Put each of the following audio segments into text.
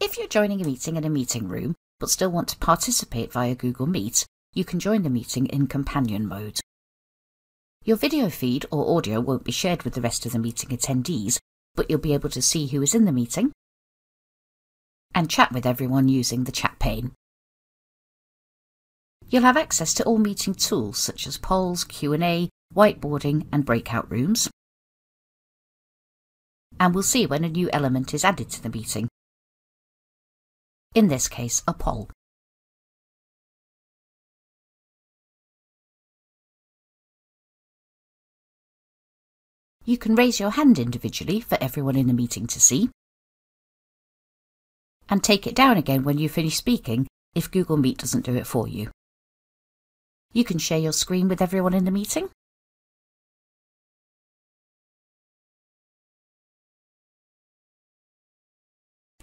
If you're joining a meeting in a meeting room, but still want to participate via Google Meet, you can join the meeting in companion mode. Your video feed or audio won't be shared with the rest of the meeting attendees, but you'll be able to see who is in the meeting and chat with everyone using the chat pane. You'll have access to all meeting tools such as polls, Q&A, whiteboarding and breakout rooms. And we'll see when a new element is added to the meeting. In this case, a poll. You can raise your hand individually for everyone in the meeting to see, and take it down again when you finish speaking if Google Meet doesn't do it for you. You can share your screen with everyone in the meeting.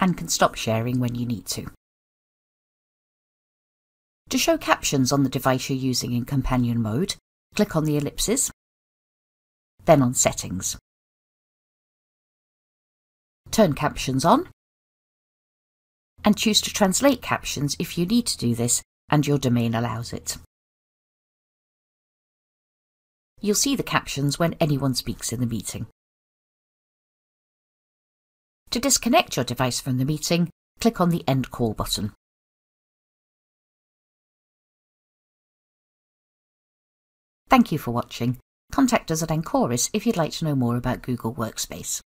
And can stop sharing when you need to. To show captions on the device you're using in companion mode, click on the ellipses then on Settings. Turn Captions on, and choose to translate captions if you need to do this and your domain allows it. You'll see the captions when anyone speaks in the meeting. To disconnect your device from the meeting, click on the End Call button. Thank you for watching. Contact us at Ancoris if you'd like to know more about Google Workspace.